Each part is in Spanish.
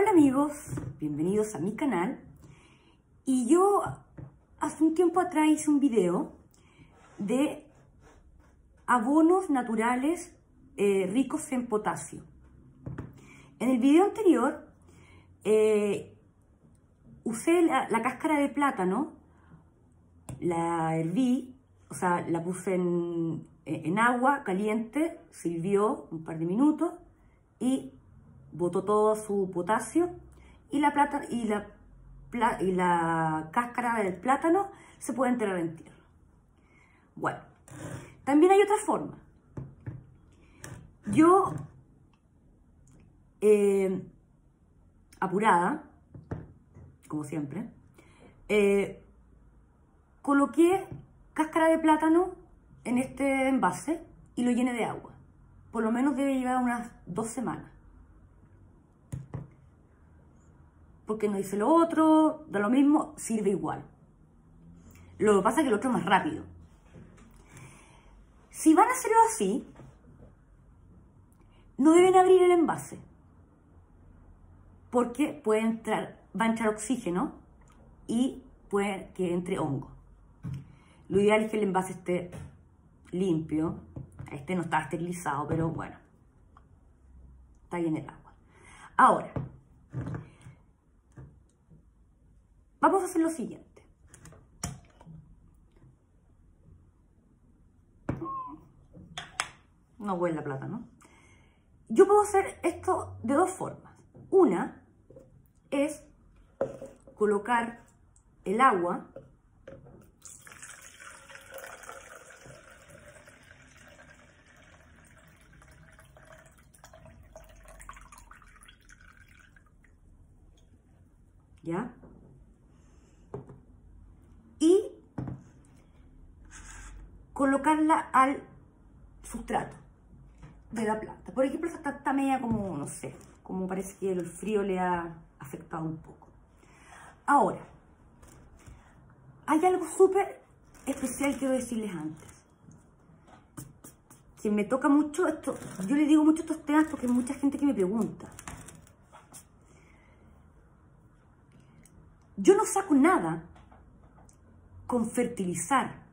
Hola amigos, bienvenidos a mi canal. Y yo hace un tiempo atrás hice un video de abonos naturales eh, ricos en potasio. En el video anterior eh, usé la, cáscara de plátano, la herví, o sea, la puse en, en agua caliente, sirvió un par de minutos y botó todo su potasio y la, plata, y la, y la cáscara del plátano se puede enterrar en tierra. Bueno, también hay otra forma. Yo, eh, apurada, como siempre, eh, coloqué cáscara de plátano en este envase y lo llené de agua. Por lo menos debe llevar unas dos semanas. Porque no hice lo otro, da lo mismo, sirve igual. Lo que pasa es que lo otro es más rápido. Si van a hacerlo así, no deben abrir el envase. Porque puede entrar, va a entrar oxígeno y puede que entre hongo. Lo ideal es que el envase esté limpio. Este no está esterilizado, pero bueno. Está bien el agua. Ahora, vamos a hacer lo siguiente. No huele la plata, ¿no? Yo puedo hacer esto de dos formas. Una es colocar el agua ¿ya? Y colocarla al sustrato de la planta. Por ejemplo, esta está media como, no sé, como parece que el frío le ha afectado un poco. Ahora, hay algo súper especial que quiero decirles antes. Que me toca mucho esto, yo le digo mucho estos temas porque hay mucha gente que me pregunta. Yo no saco nada con fertilizar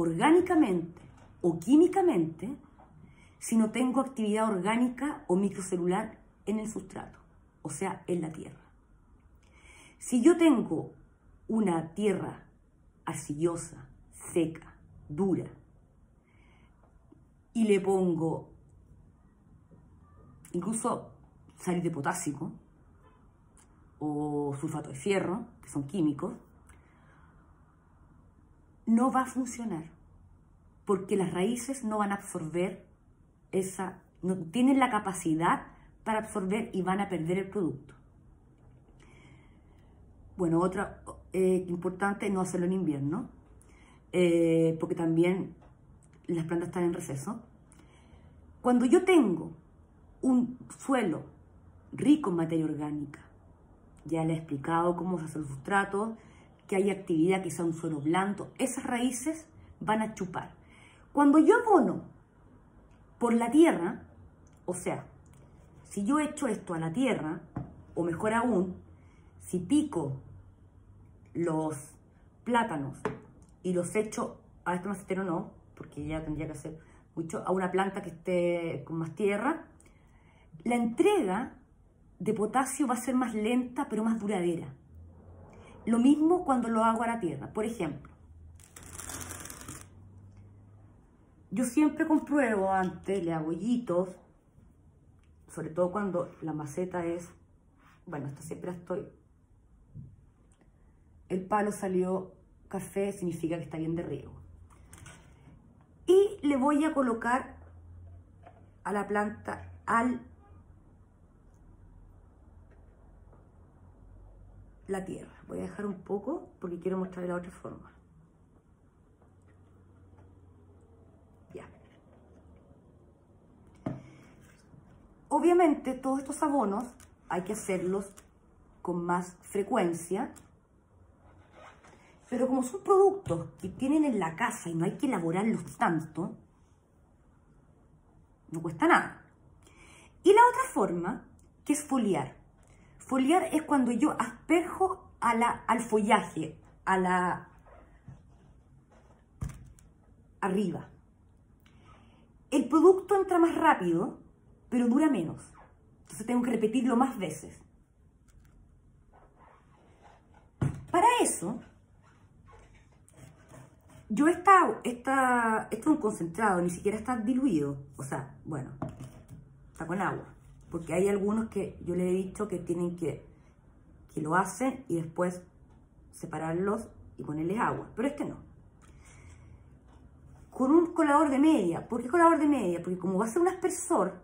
orgánicamente o químicamente si no tengo actividad orgánica o microcelular en el sustrato, o sea, en la tierra. Si yo tengo una tierra arcillosa, seca, dura, y le pongo incluso sal de potásico o sulfato de fierro, que son químicos, no va a funcionar porque las raíces no van a absorber esa, no tienen la capacidad para absorber y van a perder el producto. Bueno, otra eh, importante, no hacerlo en invierno, eh, porque también las plantas están en receso. Cuando yo tengo un suelo rico en materia orgánica, ya le he explicado cómo se hace el sustrato, que hay actividad, sea un suelo blando, esas raíces van a chupar. Cuando yo abono por la tierra, o sea, si yo echo esto a la tierra, o mejor aún, si pico los plátanos y los echo a este macetero no, porque ya tendría que hacer mucho, a una planta que esté con más tierra, la entrega de potasio va a ser más lenta pero más duradera. Lo mismo cuando lo hago a la tierra. Por ejemplo, Yo siempre compruebo antes, le hago hoyitos, sobre todo cuando la maceta es, bueno, esto siempre estoy, el palo salió café, significa que está bien de riego. Y le voy a colocar a la planta al la tierra. Voy a dejar un poco porque quiero mostrarle la otra forma. Obviamente todos estos abonos hay que hacerlos con más frecuencia, pero como son productos que tienen en la casa y no hay que elaborarlos tanto, no cuesta nada. Y la otra forma, que es foliar. Foliar es cuando yo asperjo al follaje, a la arriba. El producto entra más rápido, pero dura menos. Entonces tengo que repetirlo más veces. Para eso, yo esta, esta, esto es un concentrado, ni siquiera está diluido. O sea, bueno, está con agua. Porque hay algunos que yo le he dicho que tienen que, que lo hacen y después separarlos y ponerles agua. Pero este no. Con un colador de media. ¿Por qué colador de media? Porque como va a ser un aspersor,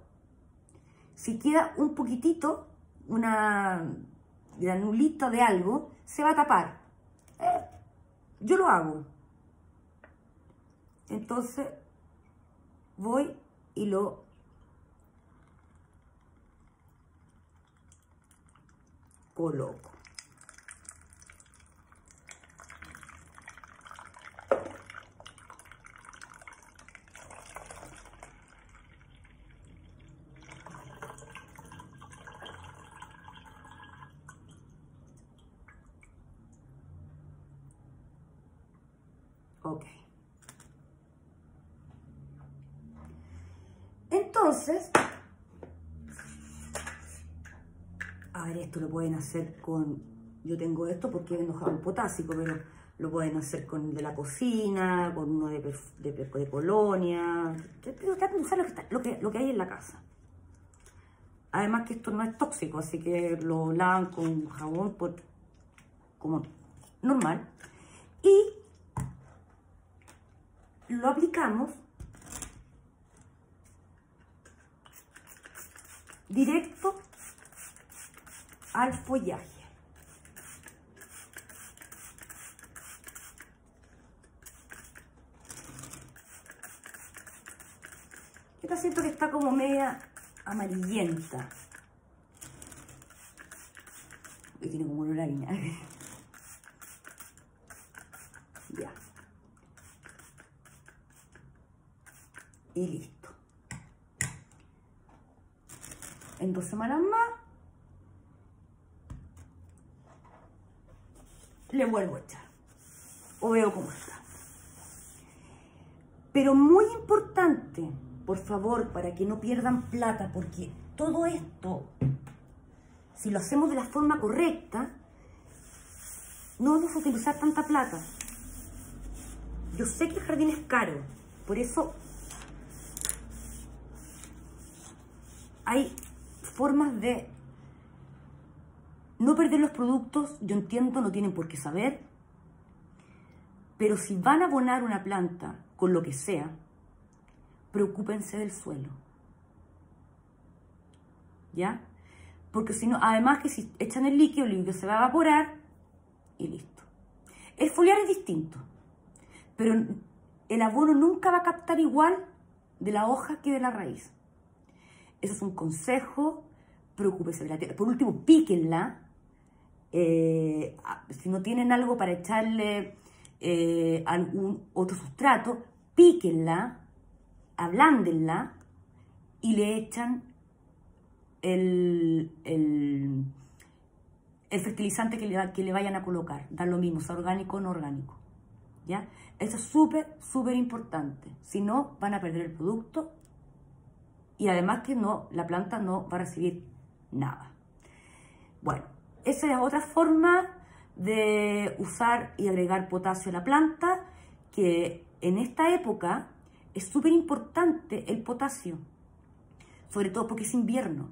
si queda un poquitito, una granulita de algo, se va a tapar. Eh, yo lo hago. Entonces voy y lo coloco. Ok. Entonces, esto lo pueden hacer con, yo tengo esto porque vendo jabón potásico, pero lo pueden hacer con de la cocina, con uno de, de, de colonia, pero traten de usar lo que, lo, que, lo que hay en la casa. Además que esto no es tóxico, así que lo lavan con jabón por, como normal. Y lo aplicamos directo al follaje. Esta siento que está como media amarillenta. Y tiene como olor a vinagre. Ya. Y listo. En dos semanas más le vuelvo a echar. O veo cómo está. Pero muy importante, por favor, para que no pierdan plata, porque todo esto, si lo hacemos de la forma correcta, no vamos a utilizar tanta plata. Yo sé que el jardín es caro, por eso hay formas de no perder los productos, yo entiendo, no tienen por qué saber, pero si van a abonar una planta con lo que sea, preocúpense del suelo. ¿Ya? Porque si no, además que si echan el líquido, el líquido se va a evaporar y listo. El foliar es distinto, pero el abono nunca va a captar igual de la hoja que de la raíz. Eso es un consejo, preocúpese de la tierra. Por último, píquenla. Eh, si no tienen algo para echarle eh, algún otro sustrato, píquenla, ablándenla y le echan el, el, fertilizante que le, que le, vayan a colocar. Da lo mismo, sea orgánico o no orgánico. ¿ya? Eso es súper, súper importante. Si no, van a perder el producto y además que no, la planta no va a recibir nada. Bueno, esa es otra forma de usar y agregar potasio a la planta, que en esta época es súper importante el potasio, sobre todo porque es invierno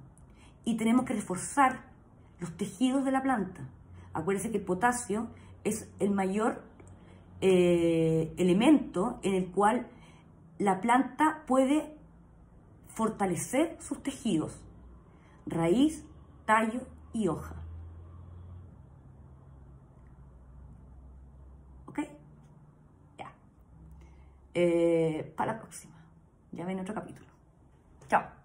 y tenemos que reforzar los tejidos de la planta. Acuérdense que el potasio es el mayor eh, elemento en el cual la planta puede fortalecer sus tejidos, raíz, tallo y hoja. ¿Ok? Ya. Eh, para la próxima. Ya ven otro capítulo. Chao.